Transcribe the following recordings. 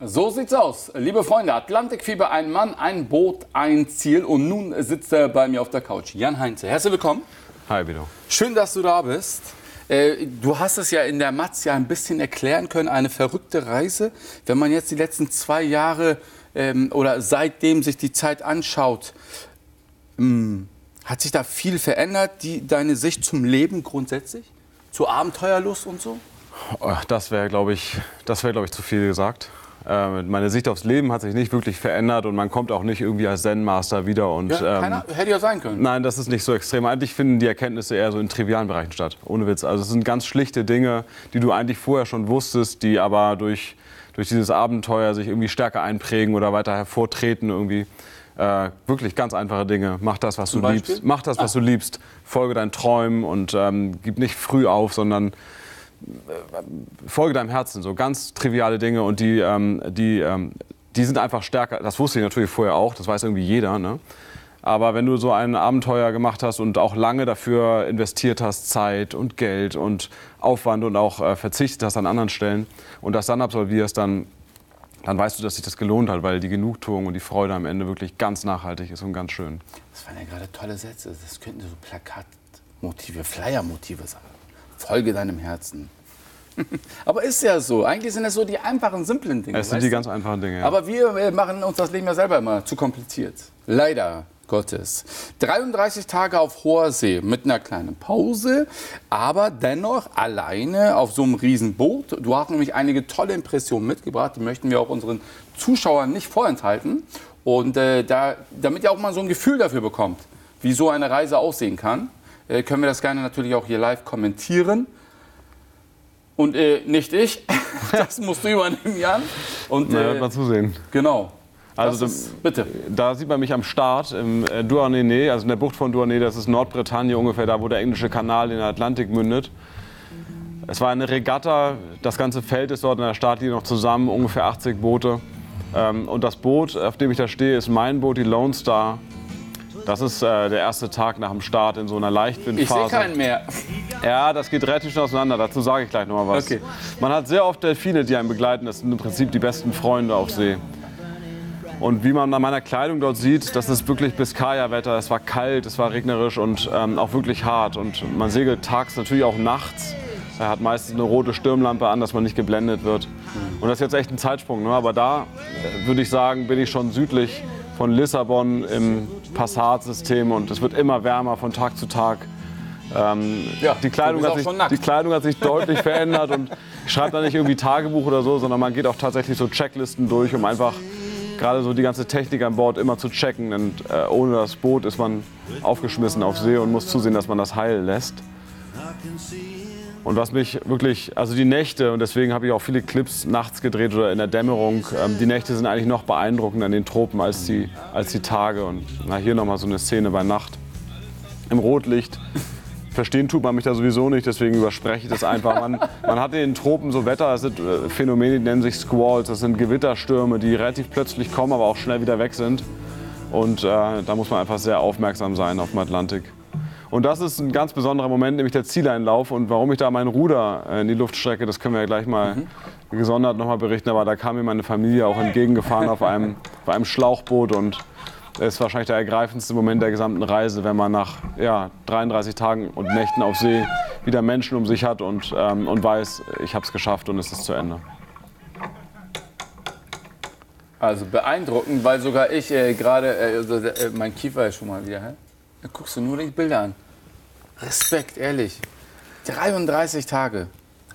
So sieht's aus. Liebe Freunde, Atlantikfieber, ein Mann, ein Boot, ein Ziel. Und nun sitzt er bei mir auf der Couch. Jan Heinze, herzlich willkommen. Hi, Vito. Schön, dass du da bist. Äh, Du hast es ja in der Matz ja ein bisschen erklären können, eine verrückte Reise. Wenn man jetzt die letzten zwei Jahre ähm, oder seitdem sich die Zeit anschaut, ähm, hat sich da viel verändert, die, deine Sicht zum Leben grundsätzlich? Zur Abenteuerlust und so? Das wäre, glaube ich, das wäre, glaube ich, zu viel gesagt. Äh, meine Sicht aufs Leben hat sich nicht wirklich verändert und man kommt auch nicht irgendwie als Zen-Master wieder. Und, Ja, ähm, keiner, hätte ja sein können. Nein, das ist nicht so extrem. Eigentlich finden die Erkenntnisse eher so in trivialen Bereichen statt. Ohne Witz. Also es sind ganz schlichte Dinge, die du eigentlich vorher schon wusstest, die aber durch, durch dieses Abenteuer sich irgendwie stärker einprägen oder weiter hervortreten irgendwie. Äh, wirklich ganz einfache Dinge. Mach das, was Zum du Beispiel? Ah. liebst. Mach das, was du liebst. Folge deinen Träumen und ähm, gib nicht früh auf, sondern folge deinem Herzen, so ganz triviale Dinge und die, ähm, die, ähm, die sind einfach stärker. Das wusste ich natürlich vorher auch, das weiß irgendwie jeder. Ne? Aber wenn du so ein Abenteuer gemacht hast und auch lange dafür investiert hast, Zeit und Geld und Aufwand und auch äh, verzichtet hast an anderen Stellen und das dann absolvierst, dann, dann weißt du, dass sich das gelohnt hat, weil die Genugtuung und die Freude am Ende wirklich ganz nachhaltig ist und ganz schön. Das waren ja gerade tolle Sätze. Das könnten so Plakatmotive, Flyermotive sein. Folge deinem Herzen. Aber ist ja so. Eigentlich sind das so die einfachen, simplen Dinge. Es sind die du? ganz einfachen Dinge. Ja. Aber wir äh, machen uns das Leben ja selber immer zu kompliziert. Leider Gottes. 33 Tage auf hoher See mit einer kleinen Pause, aber dennoch alleine auf so einem Riesenboot. Du hast nämlich einige tolle Impressionen mitgebracht, die möchten wir auch unseren Zuschauern nicht vorenthalten. Und äh, da, damit ihr auch mal so ein Gefühl dafür bekommt, wie so eine Reise aussehen kann, äh, können wir das gerne natürlich auch hier live kommentieren. Und äh, nicht ich, das musst du übernehmen, Jan. Und, Na, äh, wird mal zusehen. Genau. Also ist, bitte. Da sieht man mich am Start im äh, Douarnenez, also in der Bucht von Douarnenez, das ist Nordbritannien ungefähr, da wo der englische Kanal in den Atlantik mündet. Es war eine Regatta, das ganze Feld ist dort in der Startlinie noch zusammen, ungefähr 80 Boote. Ähm, und das Boot, auf dem ich da stehe, ist mein Boot, die Lone Star. Das ist äh, der erste Tag nach dem Start in so einer Ich sehe Leichtwindphase. keinen mehr. Ja, das geht relativ schnell auseinander. Dazu sage ich gleich noch mal was. Okay. Man hat sehr oft Delfine, die einen begleiten. Das sind im Prinzip die besten Freunde auf See. Und wie man an meiner Kleidung dort sieht, das ist wirklich Biskaya-Wetter. Es war kalt, es war regnerisch und ähm, auch wirklich hart. Und man segelt tags, natürlich auch nachts. Er hat meistens eine rote Stirnlampe an, dass man nicht geblendet wird. Und das ist jetzt echt ein Zeitsprung. Ne? Aber da äh, würde ich sagen, bin ich schon südlich von Lissabon im Passat-System und es wird immer wärmer von Tag zu Tag. Ähm, Ja, die, Kleidung hat sich, die Kleidung hat sich deutlich verändert und ich schreibe da nicht irgendwie Tagebuch oder so, sondern man geht auch tatsächlich so Checklisten durch, um einfach gerade so die ganze Technik an Bord immer zu checken. Und äh, ohne das Boot ist man aufgeschmissen auf See und muss zusehen, dass man das heil lässt. Und was mich wirklich, also die Nächte, und deswegen habe ich auch viele Clips nachts gedreht oder in der Dämmerung, ähm, die Nächte sind eigentlich noch beeindruckender in den Tropen als die, als die Tage. Und na, hier nochmal so eine Szene bei Nacht im Rotlicht. Verstehen tut man mich da sowieso nicht, deswegen überspreche ich das einfach. Man, man hat in den Tropen so Wetter, das sind äh, Phänomene, die nennen sich Squalls. Das sind Gewitterstürme, die relativ plötzlich kommen, aber auch schnell wieder weg sind. Und äh, da muss man einfach sehr aufmerksam sein auf dem Atlantik. Und das ist ein ganz besonderer Moment, nämlich der Zieleinlauf. Und warum ich da mein Ruder äh, in die Luft strecke, das können wir ja gleich mal gesondert nochmal berichten. Aber da kam mir meine Familie auch entgegengefahren auf einem, auf einem Schlauchboot. Und es ist wahrscheinlich der ergreifendste Moment der gesamten Reise, wenn man nach ja, 33 Tagen und Nächten auf See wieder Menschen um sich hat und, ähm, und weiß, ich habe es geschafft und es ist zu Ende. Also beeindruckend, weil sogar ich äh, gerade, äh, äh, mein Kiefer ist schon mal wieder, hä? Da guckst du nur die Bilder an. Respekt, ehrlich. 33 Tage.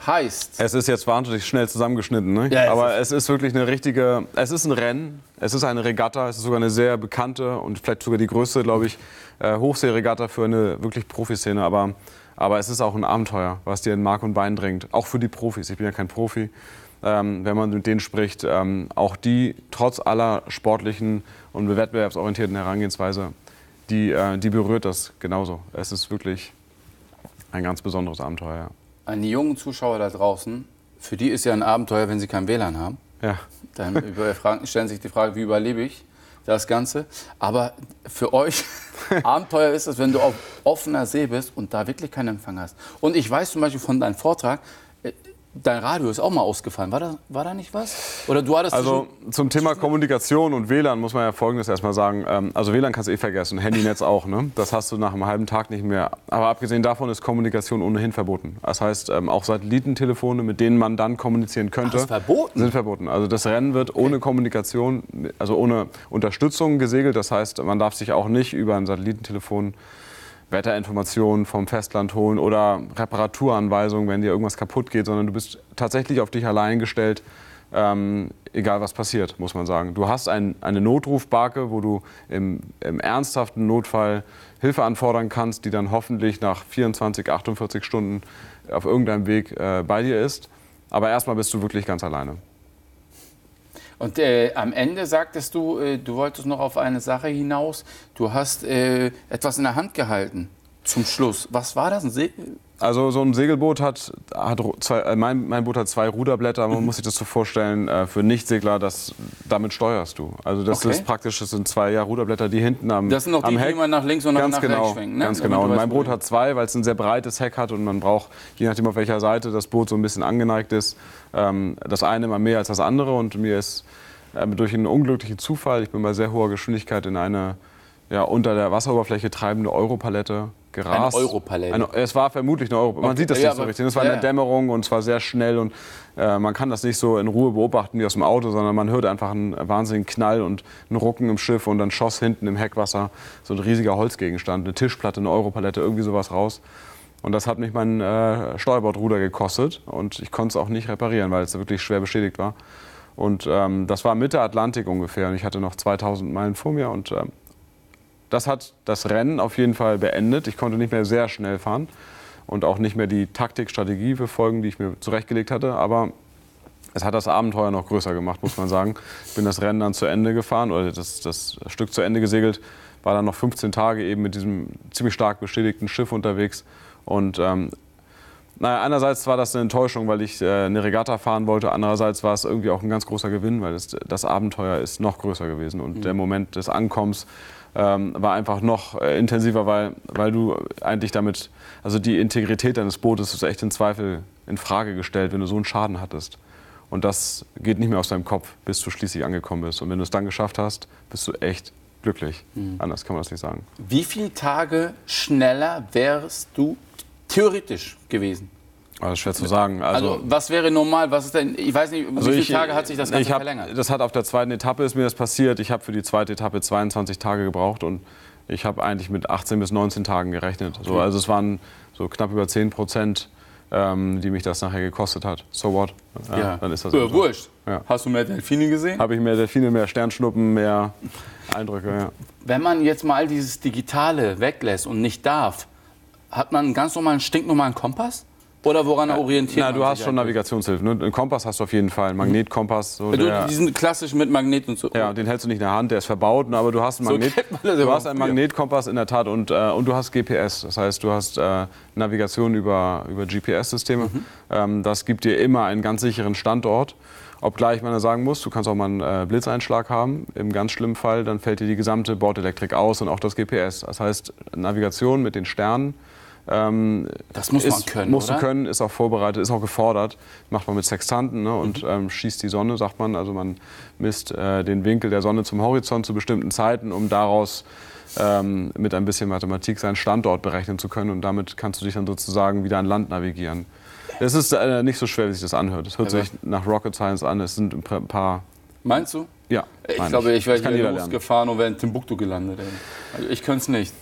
Heißt, Es ist jetzt wahnsinnig schnell zusammengeschnitten, ne? Ja, es aber ist- es ist wirklich eine richtige, es ist ein Rennen, es ist eine Regatta, es ist sogar eine sehr bekannte und vielleicht sogar die größte, glaube ich, äh, Hochseeregatta für eine wirklich Profiszene, aber, aber es ist auch ein Abenteuer, was dir in Mark und Bein drängt, auch für die Profis, ich bin ja kein Profi, ähm, wenn man mit denen spricht, ähm, auch die trotz aller sportlichen und wettbewerbsorientierten Herangehensweise, die, äh, die berührt das genauso. Es ist wirklich ein ganz besonderes Abenteuer, ja. an die jungen Zuschauer da draußen, für die ist ja ein Abenteuer, wenn sie kein WLAN haben. ja. Dann stellen sich die Frage, wie überlebe ich das Ganze. Aber für euch Abenteuer ist es, wenn du auf offener See bist und da wirklich keinen Empfang hast. Und ich weiß zum Beispiel von deinem Vortrag, äh, dein Radio ist auch mal ausgefallen. War da, war da nicht was? Oder du hattest Also zum Thema Kommunikation und WLAN muss man ja Folgendes erstmal sagen. Ähm, Also WLAN kannst du eh vergessen, Handynetz auch. Ne? Das hast du nach einem halben Tag nicht mehr. Aber abgesehen davon ist Kommunikation ohnehin verboten. Das heißt, ähm, auch Satellitentelefone, mit denen man dann kommunizieren könnte, Ach, verboten? sind verboten. Also das Rennen wird ohne Kommunikation, also ohne Unterstützung gesegelt. Das heißt, man darf sich auch nicht über ein Satellitentelefon Wetterinformationen vom Festland holen oder Reparaturanweisungen, wenn dir irgendwas kaputt geht, sondern du bist tatsächlich auf dich allein gestellt, ähm, egal was passiert, muss man sagen. Du hast ein, eine Notrufbarke, wo du im, im ernsthaften Notfall Hilfe anfordern kannst, die dann hoffentlich nach 24, 48 Stunden auf irgendeinem Weg äh, bei dir ist. Aber erstmal bist du wirklich ganz alleine. Und äh, am Ende sagtest du, äh, du wolltest noch auf eine Sache hinaus. Du hast äh, etwas in der Hand gehalten. Zum Schluss. Was war das? Ein Also so ein Segelboot hat, hat zwei, äh, mein, mein Boot hat zwei Ruderblätter. Mhm. Man muss sich das so vorstellen äh, für Nichtsegler, das damit steuerst du. Also das Okay. ist praktisch, das sind zwei ja, Ruderblätter, die hinten am Das sind noch die, Heck. die man nach links und nach, Ganz nach genau, rechts schwenken. Ne? ganz genau. Und mein Boot hat zwei, weil es ein sehr breites Heck hat und man braucht, je nachdem auf welcher Seite das Boot so ein bisschen angeneigt ist, ähm, das eine immer mehr als das andere. Und mir ist ähm, durch einen unglücklichen Zufall, ich bin bei sehr hoher Geschwindigkeit in eine ja, unter der Wasseroberfläche treibende Europalette gerast. Eine Europalette? Es war vermutlich eine Europalette. Man Okay, sieht das ja, nicht so richtig. Es war ja, eine ja. Dämmerung und es war sehr schnell und äh, man kann das nicht so in Ruhe beobachten wie aus dem Auto, sondern man hört einfach einen wahnsinnigen Knall und einen Rucken im Schiff und dann schoss hinten im Heckwasser so ein riesiger Holzgegenstand, eine Tischplatte, eine Europalette, irgendwie sowas raus. Und das hat mich mein äh, Steuerbordruder gekostet und ich konnte es auch nicht reparieren, weil es wirklich schwer beschädigt war. Und ähm, das war Mitte Atlantik ungefähr und ich hatte noch 2000 Meilen vor mir und ähm, das hat das Rennen auf jeden Fall beendet. Ich konnte nicht mehr sehr schnell fahren und auch nicht mehr die Taktik, Strategie verfolgen, die ich mir zurechtgelegt hatte. Aber es hat das Abenteuer noch größer gemacht, muss man sagen. Ich bin das Rennen dann zu Ende gefahren oder das, das Stück zu Ende gesegelt, war dann noch 15 Tage eben mit diesem ziemlich stark beschädigten Schiff unterwegs. Und ähm, naja, einerseits war das eine Enttäuschung, weil ich äh, eine Regatta fahren wollte. Andererseits war es irgendwie auch ein ganz großer Gewinn, weil das, das Abenteuer ist noch größer gewesen. Und der Moment des Ankommens ähm, war einfach noch äh, intensiver, weil, weil du eigentlich damit, also die Integrität deines Bootes ist echt in Zweifel in Frage gestellt, wenn du so einen Schaden hattest. Und das geht nicht mehr aus deinem Kopf, bis du schließlich angekommen bist. Und wenn du es dann geschafft hast, bist du echt glücklich. Anders kann man das nicht sagen. Wie viele Tage schneller wärst du theoretisch gewesen? Ist schwer zu sagen. Also, was wäre normal? Was ist denn? Ich weiß nicht, wie viele ich- Tage hat sich das Ganze ich hab, verlängert? Das hat auf der zweiten Etappe ist mir das passiert. Ich habe für die zweite Etappe 22 Tage gebraucht und ich habe eigentlich mit 18 bis 19 Tagen gerechnet. So, also es waren so knapp über 10 Prozent, ähm, die mich das nachher gekostet hat. So what? Ja, Dann ist das so. wurscht. Ja. Hast du mehr Delfine gesehen? Habe ich mehr Delfine, mehr Sternschnuppen, mehr Eindrücke. Ja. Wenn man jetzt mal dieses Digitale weglässt und nicht darf, hat man einen ganz normalen, stinknormalen Kompass? Oder woran orientiert Na, du hast schon eigentlich? Navigationshilfen. Ne? Einen Kompass hast du auf jeden Fall, einen Magnetkompass. So, Du, die sind klassisch mit Magnet und so. Ja, den hältst du nicht in der Hand, der ist verbaut, ne, aber du hast einen, So Magnet, das du hast einen. Magnetkompass in der Tat und, äh, und du hast GPS. Das heißt, du hast äh, Navigation über, über GPS-Systeme. Mhm. Ähm, das gibt dir immer einen ganz sicheren Standort. Obgleich man ja sagen muss, du kannst auch mal einen äh, Blitzeinschlag haben. Im ganz schlimmen Fall, dann fällt dir die gesamte Bordelektrik aus und auch das GPS. Das heißt, Navigation mit den Sternen. Ähm, Das muss man ist, können, Musst oder? du können, ist auch vorbereitet, ist auch gefordert. Macht man mit Sextanten ne, und ähm, schießt die Sonne, sagt man. Also man misst äh, den Winkel der Sonne zum Horizont zu bestimmten Zeiten, um daraus ähm, mit ein bisschen Mathematik seinen Standort berechnen zu können. Und damit kannst du dich dann sozusagen wieder an Land navigieren. Es ist äh, nicht so schwer, wie sich das anhört. Es hört Aber- sich nach Rocket Science an. Es sind ein pa- paar. Meinst du? Ja, Ich glaube, ich wäre hier losgefahren und wäre in Timbuktu gelandet. Ey. Also ich könnte es nicht.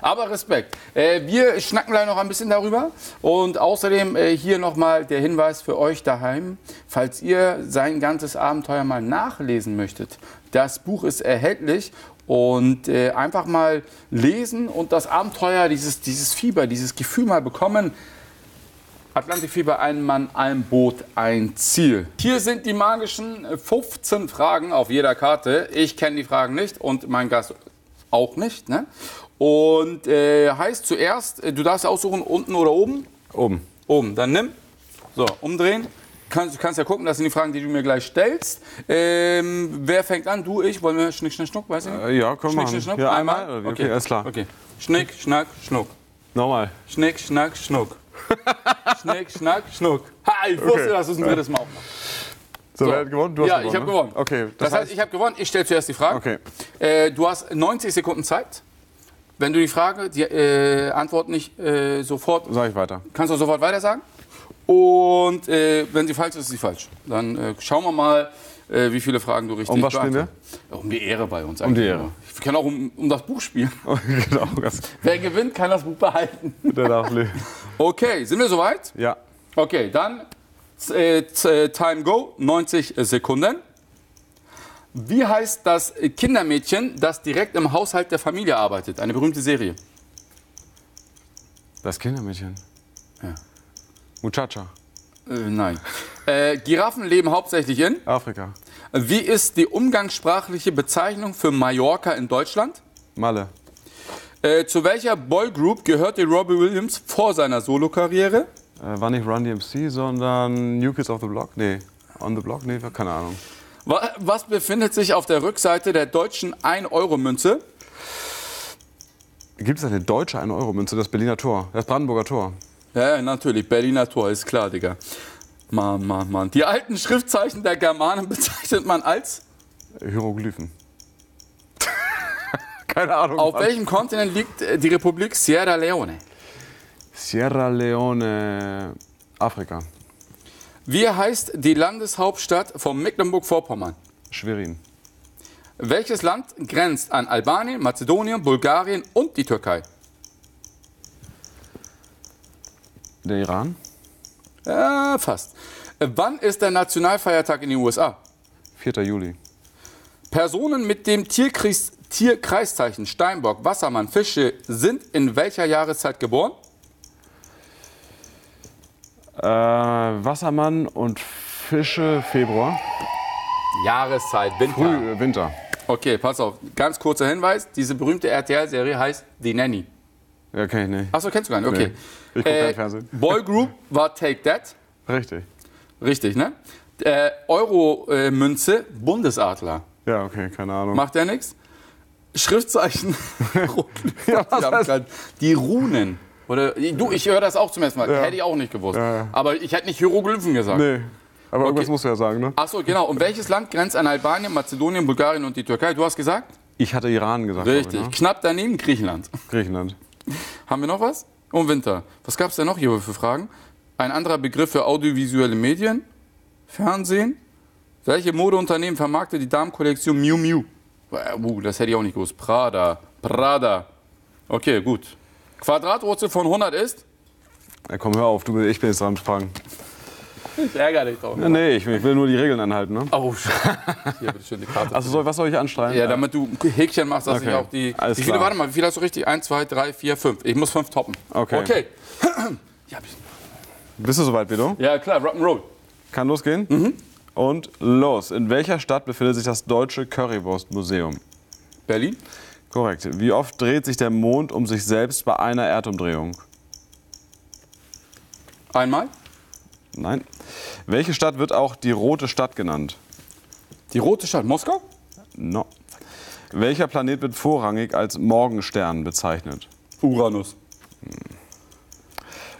Aber Respekt. Äh, wir schnacken gleich noch ein bisschen darüber. Und außerdem äh, hier nochmal der Hinweis für euch daheim. Falls ihr sein ganzes Abenteuer mal nachlesen möchtet, das Buch ist erhältlich. Und äh, einfach mal lesen und das Abenteuer, dieses, dieses Fieber, dieses Gefühl mal bekommen. Atlantikfieber, ein Mann, ein Boot, ein Ziel. Hier sind die magischen 15 Fragen auf jeder Karte. Ich kenne die Fragen nicht und mein Gast auch nicht. Ne? Und äh, heißt zuerst, äh, du darfst aussuchen, unten oder oben? Oben. Oben. Dann nimm. So, umdrehen. Kannst, du kannst ja gucken, das sind die Fragen, die du mir gleich stellst. Ähm, wer fängt an? Du, ich? Wollen wir Schnick, Schnack, Schnuck? Weiß ich nicht. Äh, ja, können wir Schnick. Schnack, Schnuck? Ja, einmal? oder wie? Okay, alles klar. Okay. Schnick, Schnack, Schnuck. Nochmal. Schnick, Schnack, Schnuck. Schnick, Schnack, Schnuck. Ha, ich wusste, Okay. dass du es ein drittes Mal aufmachst. So, wer hat gewonnen? Du hast ja, gewonnen. ich habe ne? gewonnen. Okay, Das, heißt, ich habe gewonnen. Ich stelle zuerst die Frage. Okay. Äh, du hast 90 Sekunden Zeit. Wenn du die Frage, die äh, Antwort nicht äh, sofort, sag ich weiter. kannst du sofort weiter sagen. Und äh, wenn sie falsch ist, ist sie falsch. Dann äh, schauen wir mal, äh, wie viele Fragen du richtig Um was spielen wir? Um die Ehre bei uns. Um die Ehre. nur. Wir können auch um, um das Buch spielen. genau, das, Wer gewinnt, kann das Buch behalten. der darf leben. Okay, sind wir soweit? Ja. Okay, dann äh, Time Go, 90 Sekunden. Wie heißt das Kindermädchen, das direkt im Haushalt der Familie arbeitet? Eine berühmte Serie. Das Kindermädchen. Ja. Muchacha. Äh, nein. Äh, Giraffen leben hauptsächlich in. Afrika. Wie ist die umgangssprachliche Bezeichnung für Mallorca in Deutschland? Malle. Äh, zu welcher Boygroup gehörte Robbie Williams vor seiner Solokarriere? Äh, war nicht Run DMC, sondern New Kids of the Block? Nee. On the Block? Nee, keine Ahnung. Wa- Was befindet sich auf der Rückseite der deutschen 1-Euro-Münze? Gibt es eine deutsche 1-Euro-Münze? Das Berliner Tor. Das Brandenburger Tor. Ja, natürlich, Berliner Tor, ist klar, Digga. Mann, Mann, Mann. Die alten Schriftzeichen der Germanen bezeichnet man als? Hieroglyphen. keine Ahnung. Auf Mann. welchem Kontinent liegt äh, die Republik Sierra Leone? Sierra Leone. Afrika. Wie heißt die Landeshauptstadt von Mecklenburg-Vorpommern? Schwerin. Welches Land grenzt an Albanien, Mazedonien, Bulgarien und die Türkei? Der Iran. Ja, fast. Äh, Wann ist der Nationalfeiertag in den USA? 4. Juli. Personen mit dem Tierkreis, Tierkreiszeichen Steinbock, Wassermann, Fische sind in welcher Jahreszeit geboren? Äh, Wassermann und Fische Februar. Jahreszeit, Winter. Früh, äh, Winter. Okay, pass auf. Ganz kurzer Hinweis. Diese berühmte RTL-Serie heißt Die Nanny. Ja, kenn ich nicht. Achso, kennst du gar nicht? Okay. Nee, ich guck kein Fernsehen. Boy Group war Take That. Richtig. Richtig, ne? Äh, Euro-Münze, Bundesadler. Ja, okay, keine Ahnung. Macht ja nichts. Schriftzeichen. Ja, Die Runen. Oder, du, ich höre das auch zum ersten Mal. Ja. Hätte ich auch nicht gewusst. Ja. Aber ich hätte nicht Hieroglyphen gesagt. Nee. Aber irgendwas Okay. musst du ja sagen, ne? Achso, genau. Und welches Land grenzt an Albanien, Mazedonien, Bulgarien und die Türkei? Du hast gesagt? Ich hatte Iran gesagt. Richtig. Ich, ne? Knapp daneben Griechenland. Griechenland. Haben wir noch was? Und Winter. Was gab es denn noch hier für Fragen? Ein anderer Begriff für audiovisuelle Medien? Fernsehen? Welche Modeunternehmen vermarktet die Damenkollektion Miu Miu? Uh, das hätte ich auch nicht gewusst. Prada. Prada. Okay, gut. Quadratwurzel von 100 ist? Ja, komm, hör auf, du, ich bin jetzt dran zu fragen. Ich ärgere dich doch. Ja, nee, ich, ich will nur die Regeln anhalten, ne? Oh. Hier, bitte schön die Karte. Also soll, was soll ich anstreichen? ja, damit du Häkchen machst, dass Okay, ich auch die. alles wie viele, warte mal, wie viele hast du richtig? 1, 2, 3, 4, 5. Ich muss 5 toppen. Okay. Okay. ja, bis- Bist du soweit, Vito? ja, klar, Rock'n'Roll. Kann losgehen? Mhm. Und los. In welcher Stadt befindet sich das Deutsche Currywurstmuseum? Berlin? Korrekt. Wie oft dreht sich der Mond um sich selbst bei einer Erdumdrehung? Einmal. Nein. Welche Stadt wird auch die Rote Stadt genannt? Die rote Stadt Moskau? No. Welcher Planet wird vorrangig als Morgenstern bezeichnet? Uranus.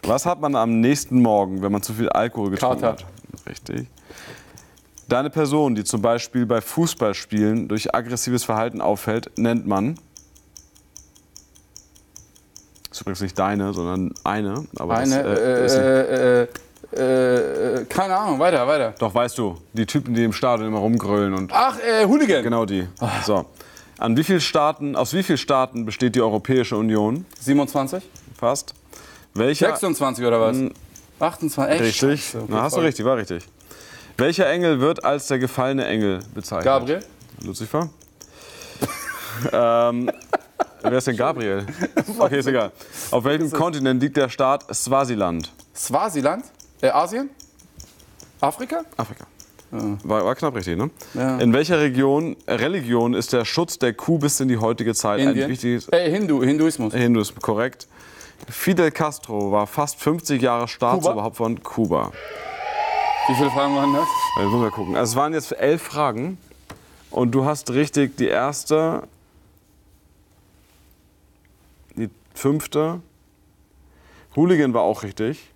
Was hat man am nächsten Morgen, wenn man zu viel Alkohol getrunken Kater. hat? Richtig. Deine Person, die zum Beispiel bei Fußballspielen durch aggressives Verhalten auffällt, nennt man. Das ist übrigens nicht deine, sondern eine. Aber Eine, das, äh, äh, äh, äh, äh, keine Ahnung, weiter, weiter. doch, weißt du, die Typen, die im Stadion immer rumgrölen und. Ach, äh, Hooligan. Genau die. So. An wie vielen Staaten, aus wie vielen Staaten besteht die Europäische Union? 27? Fast. Welcher? 26 oder was? 28, echt? Richtig. Okay, Na, hast du voll. richtig, war richtig. Welcher Engel wird als der gefallene Engel bezeichnet? Gabriel? Lucifer? ähm, wer ist denn Gabriel? Okay, ist egal. Auf welchem Kontinent liegt der Staat Swasiland? Swasiland? Äh, Asien? Afrika? Afrika. War, war knapp richtig, ne? Ja. In welcher Region, Religion ist der Schutz der Kuh bis in die heutige Zeit ein Indien? wichtiges Äh, Hindu, Hinduismus. Hinduismus, korrekt. Fidel Castro war fast 50 Jahre Staatsoberhaupt von Kuba. Wie viele Fragen waren das? Also, muss mal gucken. Also, es waren jetzt elf Fragen und du hast richtig die erste, die fünfte Hooligan war auch richtig.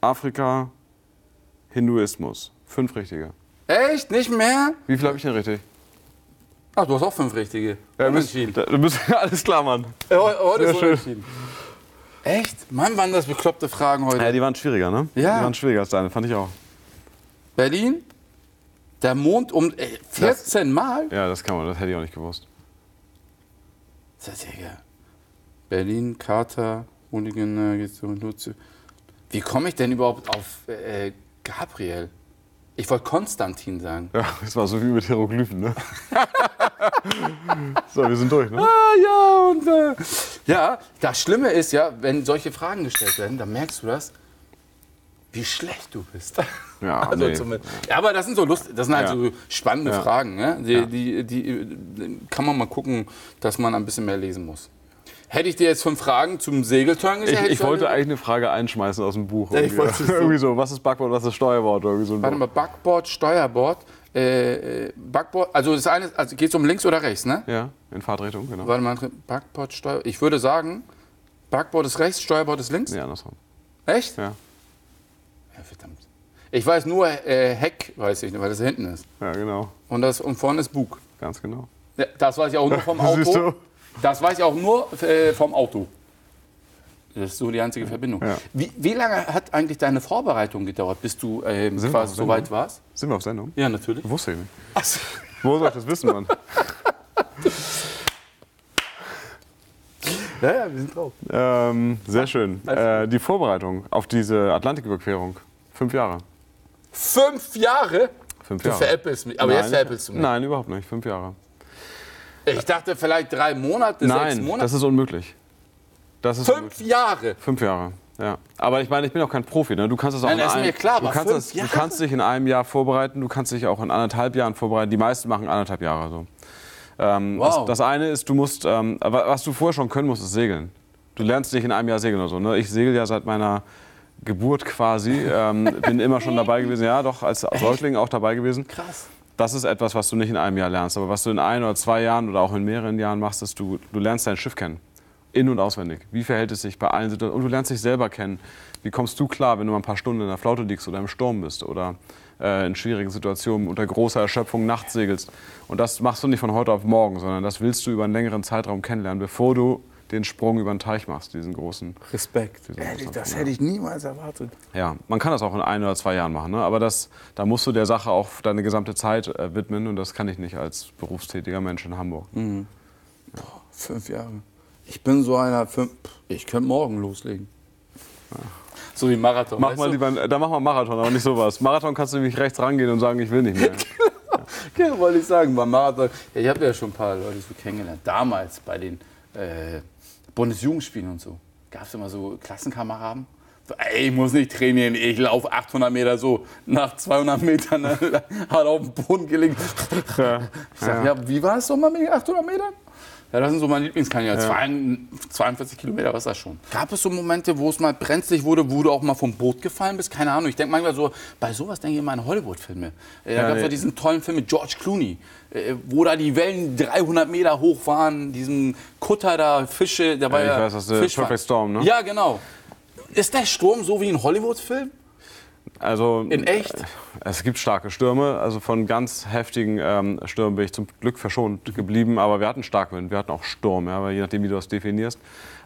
Afrika, Hinduismus. Fünf richtige. Echt? Nicht mehr? Wie viel habe ich denn richtig? Ach, du hast auch fünf richtige. Ja, du bist, alles klar, Mann. Ja, heute Sehr ist schön. Echt? Mann, waren das bekloppte Fragen heute. Ja, die waren schwieriger, ne? Ja. Die waren schwieriger als deine, fand ich auch. Berlin? Der Mond um äh, 14 Mal? Ja, das kann man, das hätte ich auch nicht gewusst. Das ist ja. Berlin, Kater, Hooligan, äh, geht's so nur zu. Wie komme ich denn überhaupt auf äh, Gabriel? Ich wollte Konstantin sagen. Ja, das war so wie mit Hieroglyphen, ne? so, wir sind durch, ne? Ah, ja, und äh, ja, das Schlimme ist ja, wenn solche Fragen gestellt werden, dann merkst du das, wie schlecht du bist. Ja, Also nee. Ja, aber das sind so lust, das sind halt Ja. so spannende Ja. Fragen. Ne? Die, die, die kann man mal gucken, dass man ein bisschen mehr lesen muss. Hätte ich dir jetzt fünf Fragen zum Segelturn Ich, gestellt? hätte ich wollte eigentlich eine Frage einschmeißen aus dem Buch. Ja, ich irgendwie. so. irgendwie so, was ist Backbord, was ist Steuerbord? Irgendwie so. Warte mal, Backboard, Steuerbord. Äh, äh, Backboard, also das eine, also geht es um links oder rechts, ne? Ja, in Fahrtrichtung, genau. Warte mal, Backboard, Steuer. Ich würde sagen, Backboard ist rechts, Steuerbord ist links. Nee, andersrum. Echt? Ja. Ja, verdammt. Ich weiß nur äh, Heck, weiß ich, weil das hinten ist. ja, genau. Und, das, und vorne ist Bug. Ganz genau. Ja, das weiß ich auch nur vom Auto. Du? Das weiß ich auch nur äh, vom Auto. Das ist so die einzige Verbindung. Ja. Wie, wie lange hat eigentlich deine Vorbereitung gedauert, bis du ähm, quasi so weit warst? Sind wir auf Sendung? Ja, natürlich. Wusste ich nicht. Ach so. Wo soll ich das wissen, Mann? Ja, ja, wir sind drauf. ähm, sehr schön. Äh, die Vorbereitung auf diese Atlantiküberquerung. Fünf Jahre. Fünf Jahre? Fünf Du Jahre. veräppelst mich. Aber Nein, jetzt veräppelst du mich. Nein, überhaupt nicht. Fünf Jahre. Ich dachte vielleicht drei Monate, sechs Nein, Monate. das ist unmöglich. Das ist Fünf unmöglich. Jahre. Fünf Jahre. Ja. Aber ich meine, ich bin auch kein Profi. Ne? Du kannst es auch Nein, in das einem, klar, du kannst, es, du kannst dich in einem Jahr vorbereiten, du kannst dich auch in anderthalb Jahren vorbereiten. Die meisten machen anderthalb Jahre so. Ähm, Wow. das, das eine ist, du musst, ähm, was du vorher schon können musst, ist segeln. Du lernst nicht in einem Jahr segeln oder so. Ne? Ich segel ja seit meiner Geburt quasi, ähm, bin immer schon dabei gewesen. Ja, doch als Säugling auch dabei gewesen. Krass. Das ist etwas, was du nicht in einem Jahr lernst. Aber was du in ein oder zwei Jahren oder auch in mehreren Jahren machst, ist, du, du lernst dein Schiff kennen. In- und auswendig. Wie verhält es sich bei allen Situationen? Und du lernst dich selber kennen. Wie kommst du klar, wenn du mal ein paar Stunden in der Flaute liegst oder im Sturm bist oder äh, in schwierigen Situationen unter großer Erschöpfung nachts segelst? Und das machst du nicht von heute auf morgen, sondern das willst du über einen längeren Zeitraum kennenlernen, bevor du den Sprung über den Teich machst, diesen großen. Respekt. Diese Ehrlich, großen das hätte ich niemals erwartet. Ja, man kann das auch in ein oder zwei Jahren machen, ne? aber das, da musst du der Sache auch deine gesamte Zeit äh, widmen und das kann ich nicht als berufstätiger Mensch in Hamburg. Fünf Jahre. Ich bin so einer, fünf, ich könnte morgen loslegen. So wie Marathon. Mach weißt mal du? lieber, einen- da mach mal Marathon, aber nicht sowas. Marathon kannst du nämlich rechts rangehen und sagen, ich will nicht mehr. Ja, wollte ich sagen, beim Marathon. Ja, ich habe ja schon ein paar Leute so kennengelernt. Damals bei den äh, Bundesjugendspielen und so. Gab es immer so Klassenkameraden. So, ey, ich muss nicht trainieren, ich laufe 800 Meter so. Nach 200 Metern äh, hat er auf den Boden gelegt. Ja. Ich sag, ja. wie war es so mal mit den 800 Metern? Ja, das sind so meine Lieblingskandidaten. 42 Kilometer, was ist das schon? Gab es so Momente, wo es mal brenzlig wurde, wo du auch mal vom Boot gefallen bist? Keine Ahnung. Ich denke manchmal so, bei sowas denke ich immer an Hollywood-Filme. Äh, Da Ja, gab es nee. ja diesen tollen Film mit George Clooney, wo da die Wellen 300 Meter hoch waren, diesen Kutter da, Fische, da war Ja, ich weiß, das ist. Perfect Storm, ne? Ja, genau. Ist der Sturm so wie ein Hollywood-Film? Also, In echt? Es gibt starke Stürme. Also von ganz heftigen ähm, Stürmen bin ich zum Glück verschont geblieben. Aber wir hatten Starkwind, wir hatten auch Sturm, ja, aber je nachdem, wie du das definierst.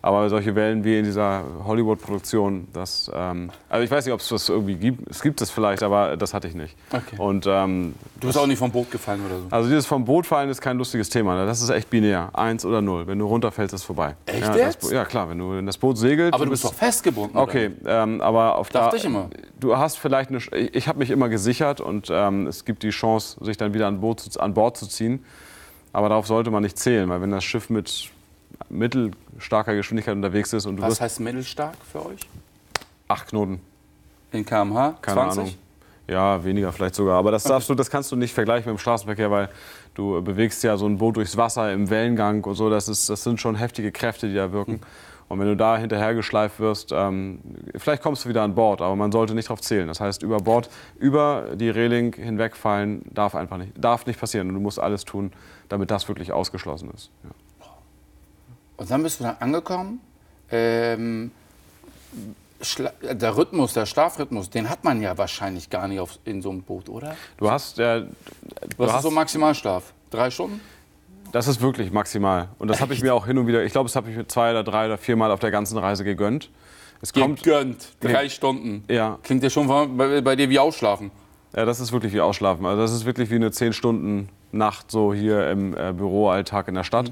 Aber solche Wellen wie in dieser Hollywood-Produktion, das, ähm, also ich weiß nicht, ob es das irgendwie gibt. Es gibt es vielleicht, aber das hatte ich nicht. Okay. Und ähm, Du bist auch nicht vom Boot gefallen oder so. also dieses vom Boot fallen ist kein lustiges Thema. Ne? Das ist echt binär. Eins oder null. Wenn du runterfällst, ist es vorbei. Echt ja, das jetzt? Bo- ja klar, wenn du in das Boot segelt. Aber du bist doch festgebunden. Okay, ähm, aber auf Dachte da, ich immer. Du hast vielleicht eine. Ich, ich habe mich immer gesichert und ähm, es gibt die Chance, sich dann wieder an, Boot an Bord zu ziehen. Aber darauf sollte man nicht zählen, weil wenn das Schiff mit mittelstarker Geschwindigkeit unterwegs ist und du Was heißt mittelstark für euch? acht Knoten, In kmh? keine 20? Ahnung. Ja, weniger vielleicht sogar. Aber das, darfst du, das kannst du nicht vergleichen mit dem Straßenverkehr, weil du bewegst ja so ein Boot durchs Wasser im Wellengang und so. Das, ist, das sind schon heftige Kräfte, die da wirken. Und wenn du da hinterhergeschleift wirst, ähm, vielleicht kommst du wieder an Bord, aber man sollte nicht darauf zählen. Das heißt, über Bord, über die Reling hinwegfallen darf einfach nicht, darf nicht passieren. Und du musst alles tun, damit das wirklich ausgeschlossen ist. Ja. Und dann bist du dann angekommen. Ähm, der Rhythmus, der Schlafrhythmus, den hat man ja wahrscheinlich gar nicht auf, in so einem Boot, oder? Du hast, äh, du Was ist hast so Maximalschlaf? Drei Stunden? Das ist wirklich maximal. Und das habe ich mir auch hin und wieder, ich glaube, das habe ich mir zwei oder drei oder vier Mal auf der ganzen Reise gegönnt. Es kommt, Gegönnt. Drei Stunden. Ja. Klingt ja schon bei, bei dir wie Ausschlafen. ja, das ist wirklich wie Ausschlafen. Also das ist wirklich wie eine zehn Stunden Nacht so hier im äh, Büroalltag in der Stadt.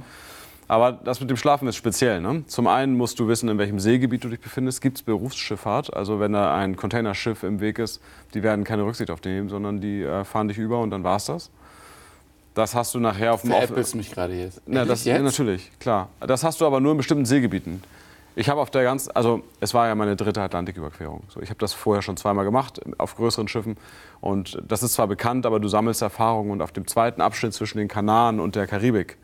Aber das mit dem Schlafen ist speziell. Ne? Zum einen musst du wissen, in welchem Seegebiet du dich befindest. Gibt es Berufsschifffahrt? Also wenn da ein Containerschiff im Weg ist, die werden keine Rücksicht auf dich nehmen, sondern die äh, fahren dich über und dann war's das. Das hast du nachher auf dem Veräppelst mich gerade jetzt. Ja, das, Ehrlich ja, natürlich, klar. Das hast du aber nur in bestimmten Seegebieten. Ich habe auf der ganzen, also es war ja meine dritte Atlantiküberquerung. So, ich habe das vorher schon zweimal gemacht auf größeren Schiffen und das ist zwar bekannt, aber du sammelst Erfahrungen und auf dem zweiten Abschnitt zwischen den Kanaren und der Karibik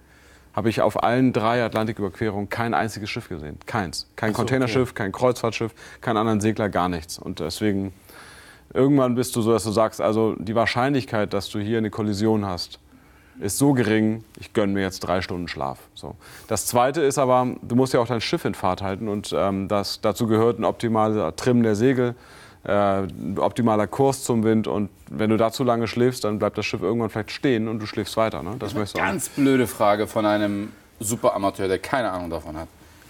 habe ich auf allen drei Atlantiküberquerungen kein einziges Schiff gesehen, keins, kein so, Containerschiff, kein Kreuzfahrtschiff, keinen anderen Segler, gar nichts. Und deswegen irgendwann bist du so, dass du sagst, also die Wahrscheinlichkeit, dass du hier eine Kollision hast, ist so gering, ich gönne mir jetzt drei Stunden Schlaf. So. Das Zweite ist aber, du musst ja auch dein Schiff in Fahrt halten und ähm, das, dazu gehört ein optimaler Trimmen der Segel, äh, optimaler Kurs zum Wind und wenn du da zu lange schläfst, dann bleibt das Schiff irgendwann vielleicht stehen und du schläfst weiter. Ne? Das du auch nicht. Ganz blöde Frage von einem Superamateur, der keine Ahnung davon hat.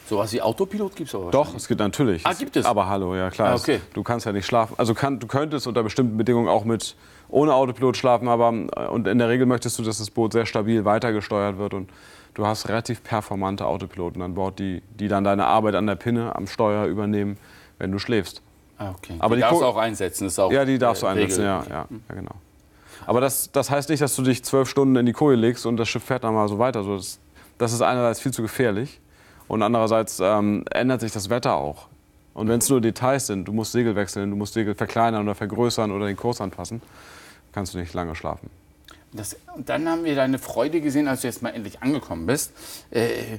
Sowas wie Autopilot gibt es aber Doch, es gibt natürlich. Ah, gibt es? Aber hallo, ja klar. Ah, okay. Du kannst ja nicht schlafen. Also kann, du könntest unter bestimmten Bedingungen auch mit ohne Autopilot schlafen, aber äh, und in der Regel möchtest du, dass das Boot sehr stabil weitergesteuert wird und du hast relativ performante Autopiloten an Bord, die, die dann deine Arbeit an der Pinne, am Steuer übernehmen, wenn du schläfst. Ah, okay. Aber die die darfst du auch einsetzen. Ist auch, Ja, die darfst du äh, einsetzen, Regel. ja, ja, ja, genau. Aber das, das heißt nicht, dass du dich zwölf Stunden in die Koje legst und das Schiff fährt dann mal so weiter. So, das, das ist einerseits viel zu gefährlich und andererseits ähm, ändert sich das Wetter auch. Und wenn es nur Details sind, du musst Segel wechseln, du musst Segel verkleinern oder vergrößern oder den Kurs anpassen, kannst du nicht lange schlafen. Das, und dann haben wir deine Freude gesehen, als du jetzt mal endlich angekommen bist. Äh,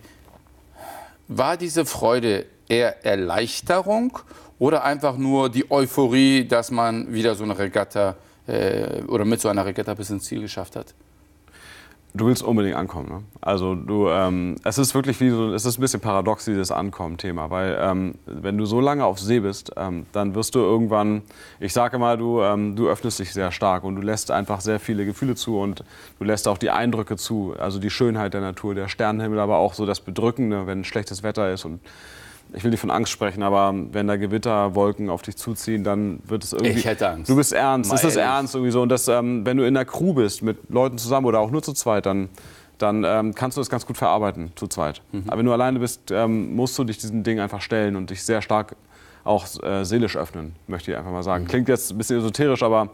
war diese Freude eher Erleichterung oder einfach nur die Euphorie, dass man wieder so eine Regatta äh, oder mit so einer Regatta bis ins Ziel geschafft hat? Du willst unbedingt ankommen. Ne? Also du, ähm, es ist wirklich wie so, es ist ein bisschen paradox dieses Ankommen-Thema, weil ähm, wenn du so lange auf See bist, ähm, dann wirst du irgendwann, ich sage mal, du, ähm, du öffnest dich sehr stark und du lässt einfach sehr viele Gefühle zu und du lässt auch die Eindrücke zu, also die Schönheit der Natur, der Sternenhimmel, aber auch so das Bedrückende, wenn schlechtes Wetter ist und ich will nicht von Angst sprechen, aber wenn da Gewitterwolken auf dich zuziehen, dann wird es irgendwie. Ich hätte Angst. Du bist ernst. Mal ist das ehrlich. ernst irgendwie so? Und das, ähm, wenn du in der Crew bist mit Leuten zusammen oder auch nur zu zweit, dann, dann ähm, kannst du das ganz gut verarbeiten zu zweit. Mhm. Aber wenn du alleine bist, ähm, musst du dich diesen Dingen einfach stellen und dich sehr stark auch äh, seelisch öffnen, möchte ich einfach mal sagen. Mhm. Klingt jetzt ein bisschen esoterisch, aber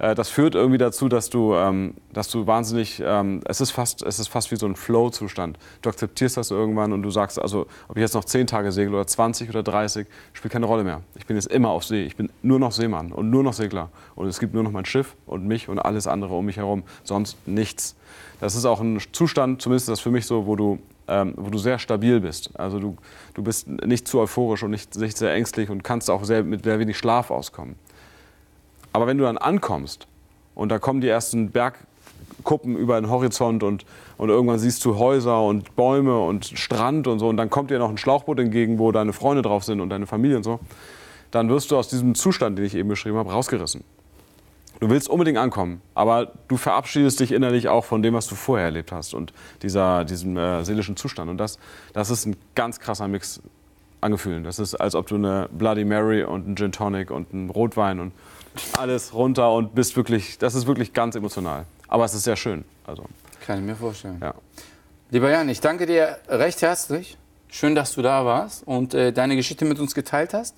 äh, das führt irgendwie dazu, dass du, ähm, dass du wahnsinnig, ähm, es, ist fast, es ist fast wie so ein Flow-Zustand. Du akzeptierst das irgendwann und du sagst, also ob ich jetzt noch 10 Tage segel oder 20 oder 30, spielt keine Rolle mehr. Ich bin jetzt immer auf See. Ich bin nur noch Seemann und nur noch Segler. Und es gibt nur noch mein Schiff und mich und alles andere um mich herum. Sonst nichts. Das ist auch ein Zustand, zumindest ist das für mich so, wo du, ähm, wo du sehr stabil bist. Also du, du bist nicht zu euphorisch und nicht, nicht sehr ängstlich und kannst auch sehr, mit sehr wenig Schlaf auskommen. Aber wenn du dann ankommst und da kommen die ersten Bergkuppen über den Horizont und, und irgendwann siehst du Häuser und Bäume und Strand und so und dann kommt dir noch ein Schlauchboot entgegen, wo deine Freunde drauf sind und deine Familie und so, dann wirst du aus diesem Zustand, den ich eben beschrieben habe, rausgerissen. Du willst unbedingt ankommen, aber du verabschiedest dich innerlich auch von dem, was du vorher erlebt hast und dieser, diesem äh, seelischen Zustand. Und das, das ist ein ganz krasser Mix an Gefühlen. Das ist, als ob du eine Bloody Mary und einen Gin Tonic und einen Rotwein und alles runter und bist wirklich, das ist wirklich ganz emotional. Aber es ist sehr schön. Also, Kann ich mir vorstellen. ja. Lieber Jan, ich danke dir recht herzlich. Schön, dass du da warst und äh, deine Geschichte mit uns geteilt hast.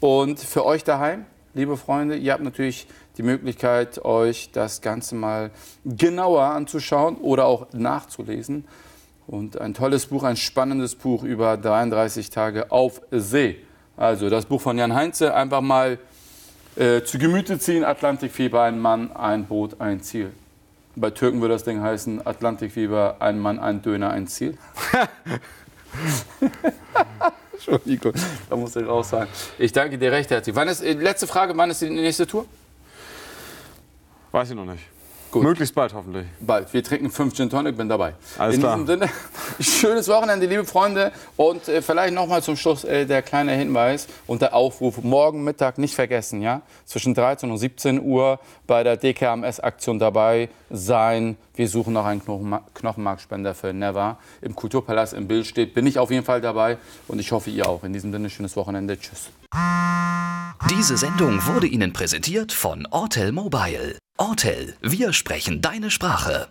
Und für euch daheim, liebe Freunde, ihr habt natürlich die Möglichkeit, euch das Ganze mal genauer anzuschauen oder auch nachzulesen. Und ein tolles Buch, ein spannendes Buch über 33 Tage auf See. Also das Buch von Jan Heinze einfach mal äh, zu Gemüte ziehen. Atlantikfieber, ein Mann, ein Boot, ein Ziel. Bei Türken würde das Ding heißen Atlantikfieber, ein Mann, ein Döner, ein Ziel. Entschuldigung, da muss ich raus sein. Ich danke dir recht herzlich. Wann ist, äh, letzte Frage, wann ist die nächste Tour? Weiß ich noch nicht. Gut. Möglichst bald hoffentlich. Bald. Wir trinken fünf Gin Tonic, bin dabei. Alles In klar. diesem Sinne, Schönes Wochenende, liebe Freunde. Und äh, vielleicht noch mal zum Schluss äh, der kleine Hinweis und der Aufruf. Morgen Mittag nicht vergessen, ja? Zwischen 13 und 17 Uhr bei der DKMS-Aktion dabei sein. Wir suchen noch einen Knochenma Knochenmarkspender für Never. Im Kulturpalast im Bild steht. Bin ich auf jeden Fall dabei und ich hoffe, ihr auch. In diesem Sinne, schönes Wochenende. Tschüss. Diese Sendung wurde Ihnen präsentiert von Ortel Mobile. Ortel, wir sprechen deine Sprache.